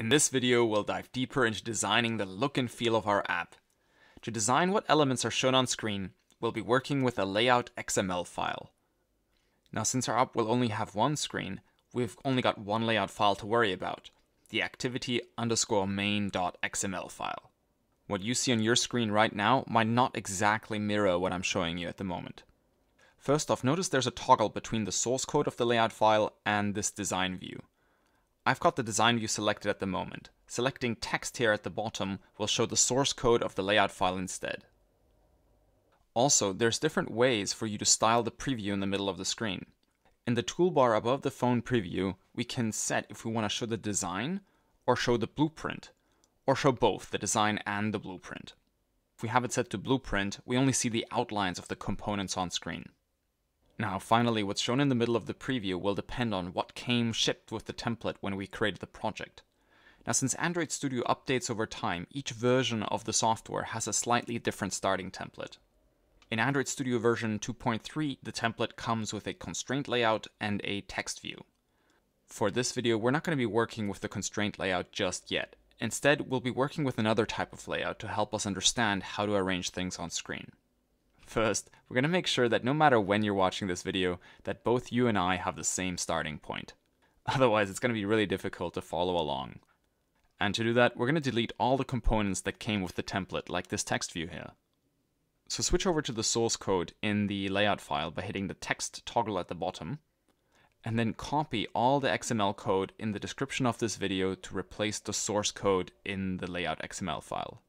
In this video, we'll dive deeper into designing the look and feel of our app. To design what elements are shown on screen, we'll be working with a layout XML file. Now, since our app will only have one screen, we've only got one layout file to worry about, the activity underscore main.xml file. What you see on your screen right now might not exactly mirror what I'm showing you at the moment. First off, notice there's a toggle between the source code of the layout file and this design view. I've got the design view selected at the moment. Selecting text here at the bottom will show the source code of the layout file instead. Also, there's different ways for you to style the preview in the middle of the screen. In the toolbar above the phone preview, we can set if we want to show the design or show the blueprint, or show both the design and the blueprint. If we have it set to blueprint, we only see the outlines of the components on screen. Now, finally, what's shown in the middle of the preview will depend on what came shipped with the template when we created the project. Now, since Android Studio updates over time, each version of the software has a slightly different starting template. In Android Studio version 2.3, the template comes with a constraint layout and a text view. For this video, we're not going to be working with the constraint layout just yet. Instead, we'll be working with another type of layout to help us understand how to arrange things on screen. First, we're going to make sure that no matter when you're watching this video, that both you and I have the same starting point. Otherwise, it's going to be really difficult to follow along. And to do that, we're going to delete all the components that came with the template, like this text view here. So switch over to the source code in the layout file by hitting the text toggle at the bottom, and then copy all the XML code in the description of this video to replace the source code in the layout XML file.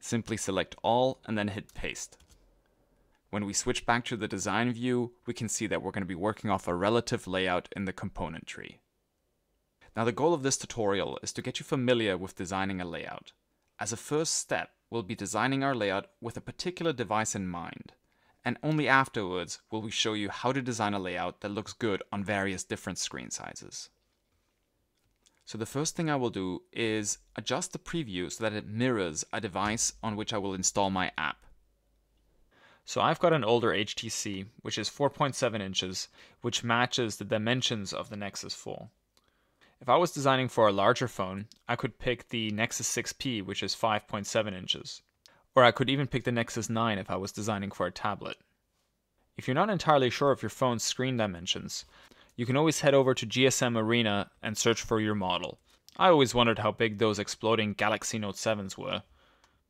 Simply select all and then hit paste. When we switch back to the design view, we can see that we're going to be working off a relative layout in the component tree. Now the goal of this tutorial is to get you familiar with designing a layout. As a first step, we'll be designing our layout with a particular device in mind. And only afterwards will we show you how to design a layout that looks good on various different screen sizes. So the first thing I will do is adjust the preview so that it mirrors a device on which I will install my app. So I've got an older HTC, which is 4.7 inches, which matches the dimensions of the Nexus 4. If I was designing for a larger phone, I could pick the Nexus 6P, which is 5.7 inches. Or I could even pick the Nexus 9 if I was designing for a tablet. If you're not entirely sure of your phone's screen dimensions, you can always head over to GSM Arena and search for your model. I always wondered how big those exploding Galaxy Note 7s were,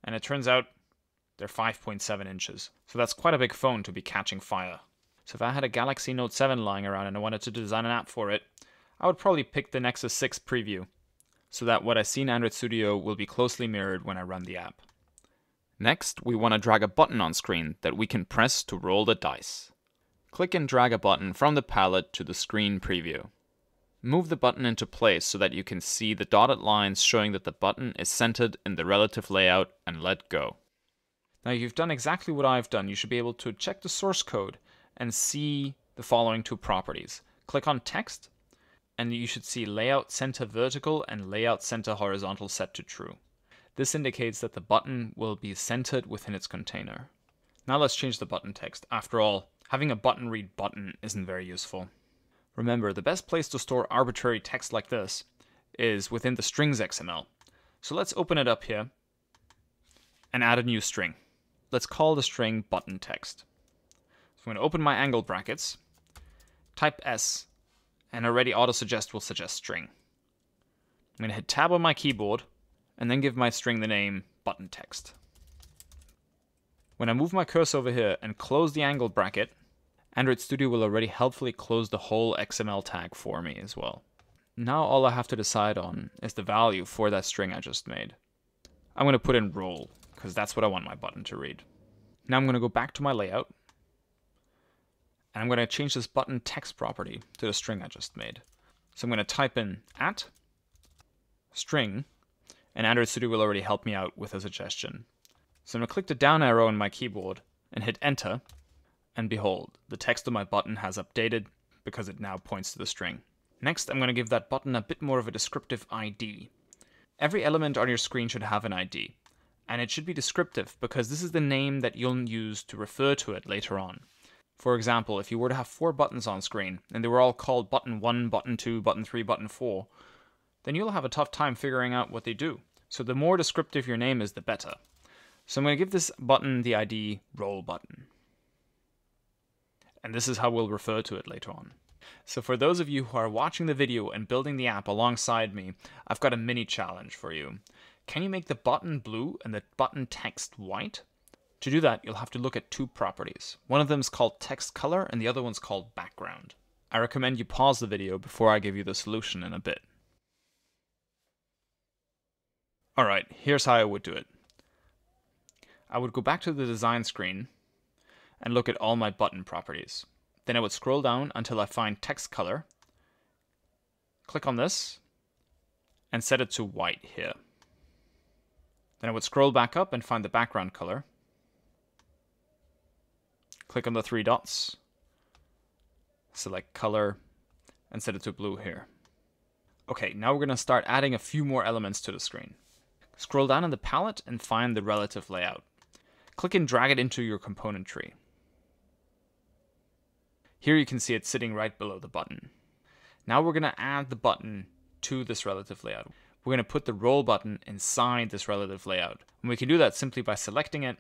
and it turns out they're 5.7 inches. So that's quite a big phone to be catching fire. So if I had a Galaxy Note 7 lying around and I wanted to design an app for it, I would probably pick the Nexus 6 preview, so that what I see in Android Studio will be closely mirrored when I run the app. Next, we want to drag a button on screen that we can press to roll the dice. Click and drag a button from the palette to the screen preview. Move the button into place so that you can see the dotted lines showing that the button is centered in the relative layout and let go. Now you've done exactly what I've done. You should be able to check the source code and see the following two properties. Click on text and you should see layout center vertical and layout center horizontal set to true. This indicates that the button will be centered within its container. Now let's change the button text. After all, Having a button read button isn't very useful. Remember, the best place to store arbitrary text like this is within the strings XML. So let's open it up here and add a new string. Let's call the string button text. So I'm going to open my angle brackets, type S, and already autosuggest will suggest string. I'm going to hit tab on my keyboard and then give my string the name button text. When I move my cursor over here and close the angle bracket, Android Studio will already helpfully close the whole XML tag for me as well. Now all I have to decide on is the value for that string I just made. I'm going to put in roll, because that's what I want my button to read. Now I'm going to go back to my layout, and I'm going to change this button text property to the string I just made. So I'm going to type in at string, and Android Studio will already help me out with a suggestion. So I'm going to click the down arrow on my keyboard and hit enter, and behold, the text of my button has updated because it now points to the string. Next, I'm going to give that button a bit more of a descriptive ID. Every element on your screen should have an ID, and it should be descriptive because this is the name that you'll use to refer to it later on. For example, if you were to have four buttons on screen, and they were all called button 1, button 2, button 3, button 4, then you'll have a tough time figuring out what they do. So the more descriptive your name is, the better. So I'm going to give this button the ID roll button. And this is how we'll refer to it later on. So for those of you who are watching the video and building the app alongside me, I've got a mini challenge for you. Can you make the button blue and the button text white? To do that, you'll have to look at two properties. One of them is called text color and the other one's called background. I recommend you pause the video before I give you the solution in a bit. Alright, here's how I would do it. I would go back to the design screen and look at all my button properties. Then I would scroll down until I find text color, click on this, and set it to white here. Then I would scroll back up and find the background color, click on the three dots, select color, and set it to blue here. Okay, now we're going to start adding a few more elements to the screen. Scroll down in the palette and find the relative layout. Click and drag it into your component tree. Here you can see it sitting right below the button. Now we're going to add the button to this relative layout. We're going to put the roll button inside this relative layout. And we can do that simply by selecting it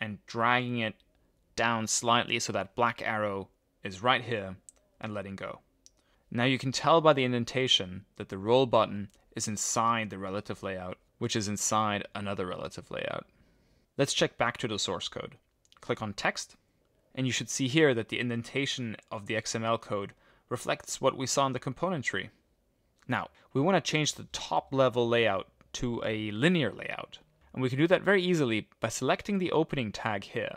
and dragging it down slightly so that black arrow is right here and letting go. Now you can tell by the indentation that the roll button is inside the relative layout, which is inside another relative layout. Let's check back to the source code. Click on text, and you should see here that the indentation of the XML code reflects what we saw in the component tree. Now, we want to change the top level layout to a linear layout. And we can do that very easily by selecting the opening tag here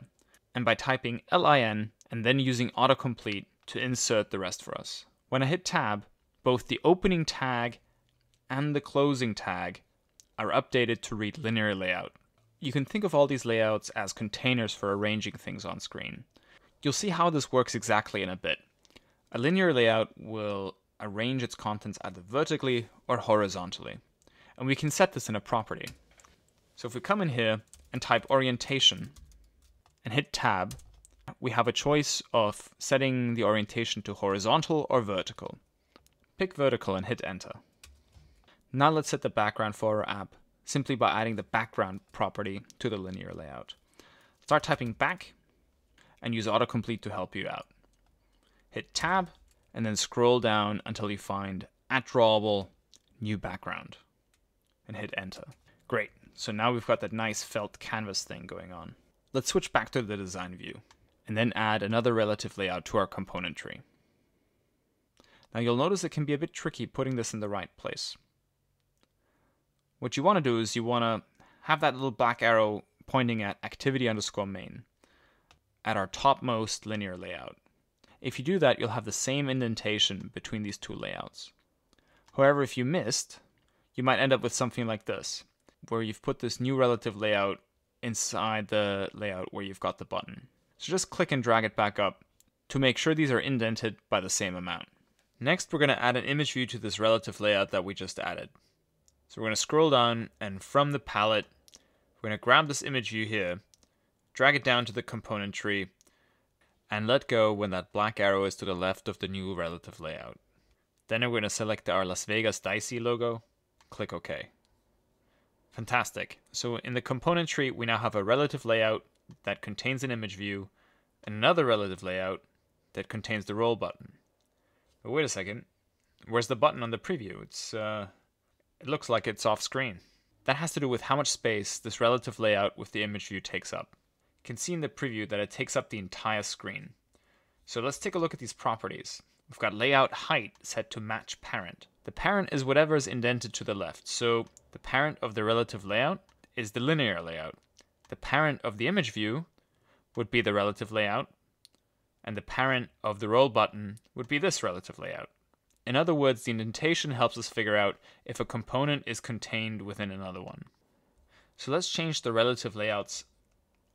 and by typing lin and then using autocomplete to insert the rest for us. When I hit tab, both the opening tag and the closing tag are updated to read linear layout. You can think of all these layouts as containers for arranging things on screen. You'll see how this works exactly in a bit. A linear layout will arrange its contents either vertically or horizontally. And we can set this in a property. So if we come in here and type orientation and hit tab, we have a choice of setting the orientation to horizontal or vertical. Pick vertical and hit enter. Now let's set the background for our app simply by adding the background property to the linear layout. Start typing back and use autocomplete to help you out. Hit tab and then scroll down until you find at drawable new background and hit enter. Great. So now we've got that nice felt canvas thing going on. Let's switch back to the design view and then add another relative layout to our component tree. Now you'll notice it can be a bit tricky putting this in the right place. What you want to do is you want to have that little black arrow pointing at activity underscore main at our topmost linear layout. If you do that, you'll have the same indentation between these two layouts. However, if you missed, you might end up with something like this, where you've put this new relative layout inside the layout where you've got the button. So just click and drag it back up to make sure these are indented by the same amount. Next, we're going to add an image view to this relative layout that we just added. So we're going to scroll down and from the palette, we're going to grab this image view here drag it down to the component tree, and let go when that black arrow is to the left of the new relative layout. Then we're going to select our Las Vegas Dicee logo, click OK. Fantastic. So in the component tree, we now have a relative layout that contains an image view, and another relative layout that contains the roll button. But wait a second, where's the button on the preview? It's uh, It looks like it's off screen. That has to do with how much space this relative layout with the image view takes up You can see in the preview that it takes up the entire screen. So let's take a look at these properties. We've got layout height set to match parent. The parent is whatever is indented to the left. So the parent of the relative layout is the linear layout. The parent of the image view would be the relative layout. And the parent of the roll button would be this relative layout. In other words, the indentation helps us figure out if a component is contained within another one. So let's change the relative layouts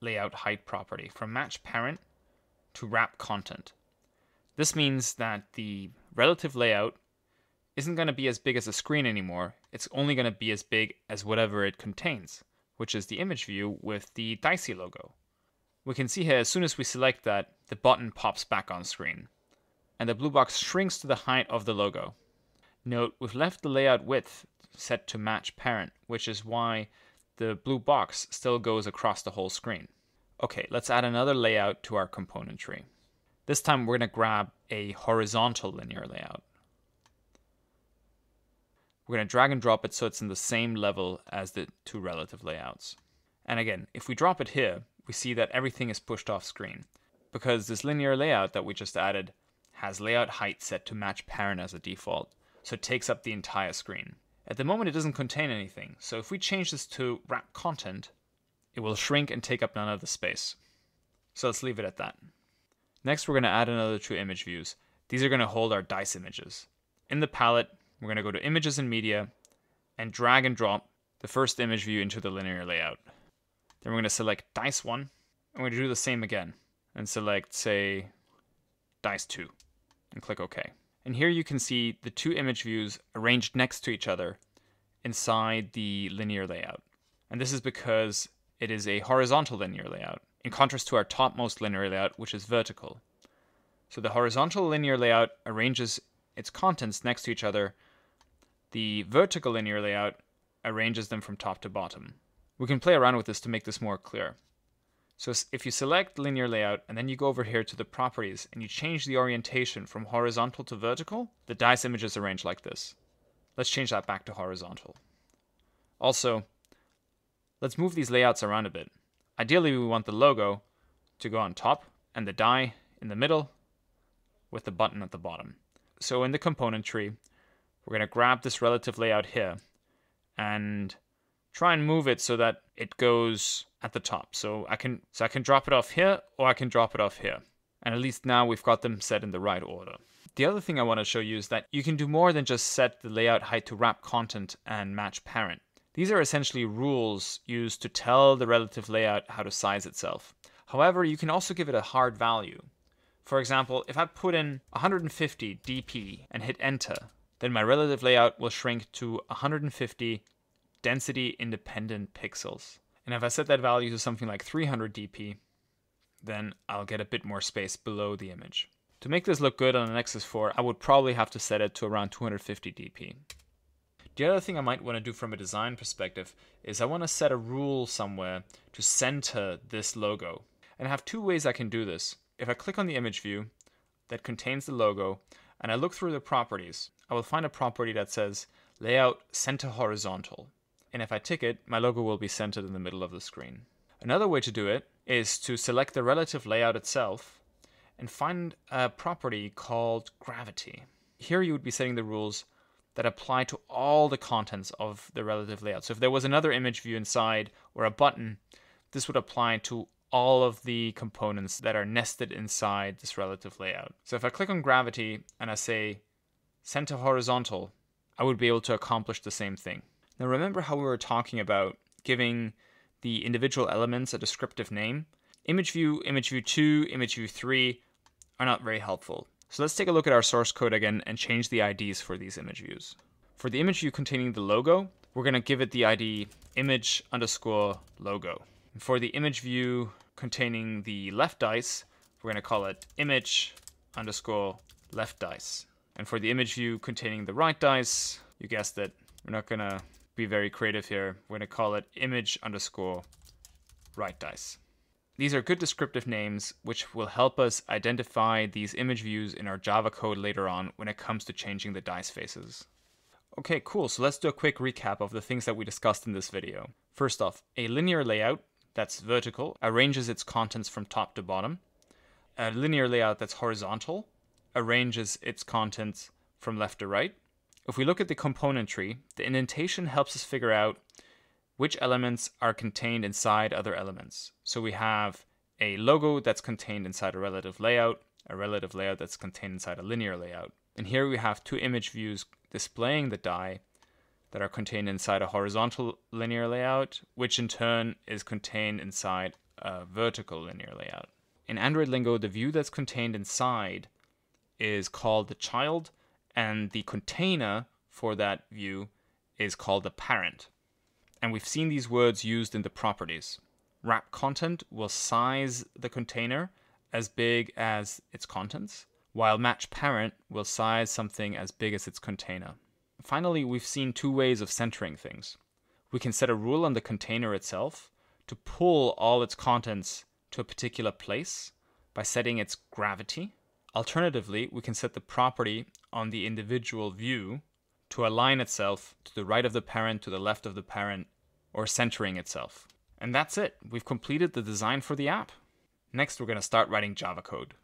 layout height property from match parent to wrap content. This means that the relative layout isn't going to be as big as a screen anymore. It's only going to be as big as whatever it contains, which is the image view with the Dicee logo. We can see here as soon as we select that, the button pops back on screen. And the blue box shrinks to the height of the logo. Note, we've left the layout width set to match parent, which is why the blue box still goes across the whole screen. Okay, let's add another layout to our component tree. This time we're going to grab a horizontal linear layout. We're going to drag and drop it so it's in the same level as the two relative layouts. And again, if we drop it here, we see that everything is pushed off screen because this linear layout that we just added has layout height set to match parent as a default, so it takes up the entire screen. At the moment, it doesn't contain anything, so if we change this to wrap content, it will shrink and take up none of the space. So let's leave it at that. Next, we're going to add another two image views. These are going to hold our dice images. In the palette, we're going to go to Images and Media and drag and drop the first image view into the linear layout. Then we're going to select Dice 1, and we're going to do the same again, and select, say, Dice 2, and click OK. And here you can see the two image views arranged next to each other inside the linear layout. And this is because it is a horizontal linear layout, in contrast to our topmost linear layout, which is vertical. So the horizontal linear layout arranges its contents next to each other. The vertical linear layout arranges them from top to bottom. We can play around with this to make this more clear. So if you select linear layout and then you go over here to the properties and you change the orientation from horizontal to vertical, the dice images arrange like this. Let's change that back to horizontal. Also, let's move these layouts around a bit. Ideally, we want the logo to go on top and the die in the middle with the button at the bottom. So in the component tree, we're going to grab this relative layout here and try and move it so that it goes at the top. So I can so I can drop it off here or I can drop it off here. And at least now we've got them set in the right order. The other thing I want to show you is that you can do more than just set the layout height to wrap content and match parent. These are essentially rules used to tell the relative layout how to size itself. However, you can also give it a hard value. For example, if I put in 150 dp and hit enter, then my relative layout will shrink to 150 density independent pixels. And if I set that value to something like 300 dp, then I'll get a bit more space below the image. To make this look good on an Nexus 4, I would probably have to set it to around 250 dp. The other thing I might want to do from a design perspective is I want to set a rule somewhere to center this logo. And I have two ways I can do this. If I click on the image view that contains the logo and I look through the properties, I will find a property that says layout center horizontal and if I tick it, my logo will be centered in the middle of the screen. Another way to do it is to select the relative layout itself and find a property called gravity. Here you would be setting the rules that apply to all the contents of the relative layout. So if there was another image view inside or a button, this would apply to all of the components that are nested inside this relative layout. So if I click on gravity and I say center horizontal, I would be able to accomplish the same thing. Now remember how we were talking about giving the individual elements a descriptive name? Image view, image view 2, image view 3 are not very helpful. So let's take a look at our source code again and change the IDs for these image views. For the image view containing the logo, we're going to give it the ID image underscore logo. And for the image view containing the left dice, we're going to call it image underscore left dice. And for the image view containing the right dice, you guessed it, we're not going to be very creative here. We're going to call it image underscore right dice. These are good descriptive names which will help us identify these image views in our Java code later on when it comes to changing the dice faces. Okay, cool. So let's do a quick recap of the things that we discussed in this video. First off, a linear layout that's vertical arranges its contents from top to bottom. A linear layout that's horizontal arranges its contents from left to right. If we look at the component tree, the indentation helps us figure out which elements are contained inside other elements. So we have a logo that's contained inside a relative layout, a relative layout that's contained inside a linear layout. And here we have two image views displaying the die that are contained inside a horizontal linear layout, which in turn is contained inside a vertical linear layout. In Android lingo, the view that's contained inside is called the child, and the container for that view is called the parent. And we've seen these words used in the properties. Wrap content will size the container as big as its contents, while match parent will size something as big as its container. finally, we've seen two ways of centering things. We can set a rule on the container itself to pull all its contents to a particular place by setting its gravity. Alternatively, we can set the property on the individual view to align itself to the right of the parent, to the left of the parent, or centering itself. And that's it. We've completed the design for the app. Next, we're going to start writing Java code.